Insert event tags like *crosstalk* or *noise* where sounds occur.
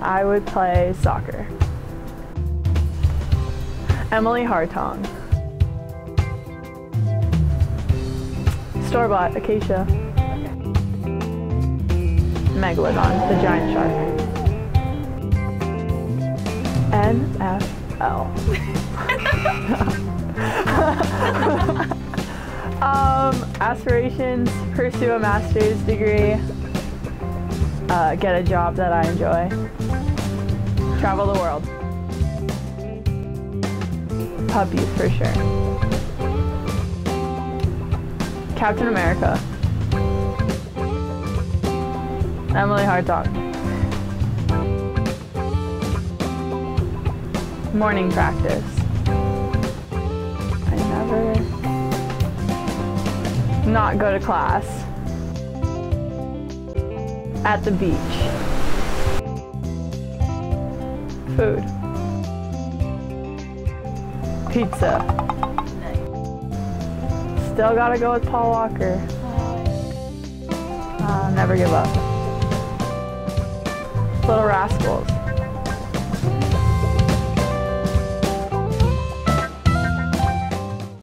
I would play soccer. Emily Hartong. Store-bought, Acacia. Megalodon, the giant shark. NFL. *laughs* um, aspirations, pursue a master's degree, uh, get a job that I enjoy, travel the world. Puppies for sure. Captain America. Emily Hartong. Morning practice. I never not go to class. At the beach. Food. Pizza. Still gotta go with Paul Walker. Uh, never give up. Little Rascals.